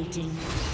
Dominating.